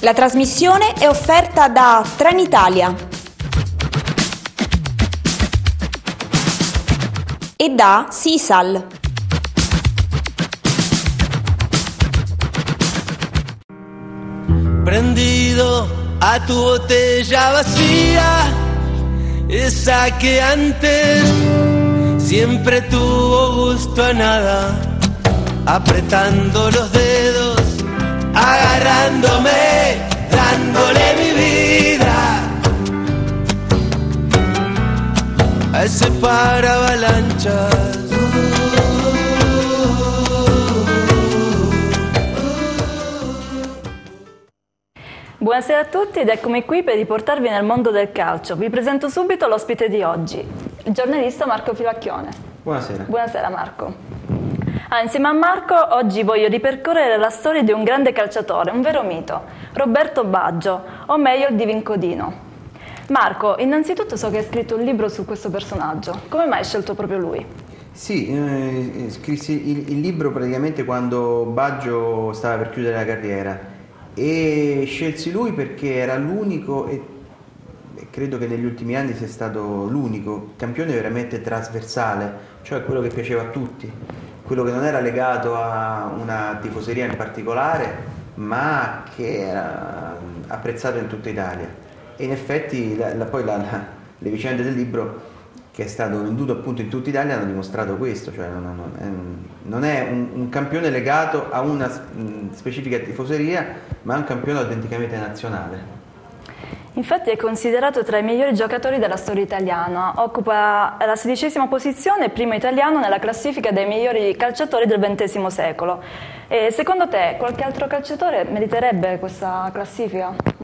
La trasmissione è offerta da Trenitalia e da Sisal. Prendido a tu botella vacía, esa que antes siempre tuvo gusto a nada, apretando los dedos, agarrándome, dándole mi vida a ese avalanchas. Buonasera a tutti ed eccomi qui per riportarvi nel mondo del calcio. Vi presento subito l'ospite di oggi, il giornalista Marco Filacchione. Buonasera. Buonasera Marco. Ah, insieme a Marco oggi voglio ripercorrere la storia di un grande calciatore, un vero mito, Roberto Baggio, o meglio il Divincodino. Marco, innanzitutto so che hai scritto un libro su questo personaggio. Come mai hai scelto proprio lui? Sì, eh, scrissi il, il libro praticamente quando Baggio stava per chiudere la carriera e scelsi lui perché era l'unico e credo che negli ultimi anni sia stato l'unico campione veramente trasversale, cioè quello che piaceva a tutti, quello che non era legato a una tifoseria in particolare, ma che era apprezzato in tutta Italia. E in effetti la, la, poi la, le vicende del libro che è stato venduto appunto in tutta Italia hanno dimostrato questo, cioè non, non, è, non è un, un, campione legato a una specifica tifoseria, ma è un campione autenticamente nazionale. Infatti è considerato tra i migliori giocatori della storia italiana, occupa la sedicesima posizione primo italiano nella classifica dei migliori calciatori del XX secolo. E secondo te qualche altro calciatore meriterebbe questa classifica?